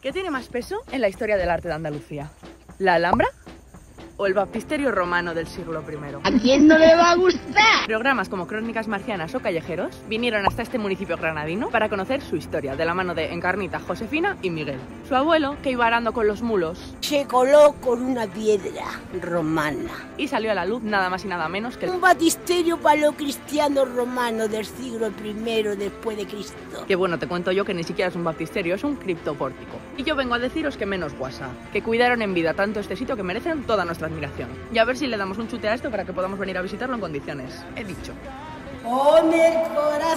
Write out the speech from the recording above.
¿Qué tiene más peso en la historia del arte de Andalucía? ¿La Alhambra o el baptisterio romano del siglo I. ¿A quién no le va a gustar? Programas como Crónicas Marcianas o Callejeros vinieron hasta este municipio granadino para conocer su historia de la mano de Encarnita, Josefina y Miguel. Su abuelo, que iba arando con los mulos, Se coló con una piedra romana. y salió a la luz nada más y nada menos que el Un batisterio paleocristiano romano del siglo I después de Cristo. Que bueno, te cuento yo que ni siquiera es un baptisterio, es un criptopórtico. Y yo vengo a deciros que menos guasa, que cuidaron en vida tanto este sitio que merecen toda nuestra admiración. Y a ver si le damos un chute a esto para que podamos venir a visitarlo en condiciones. He dicho. Corazón.